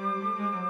Música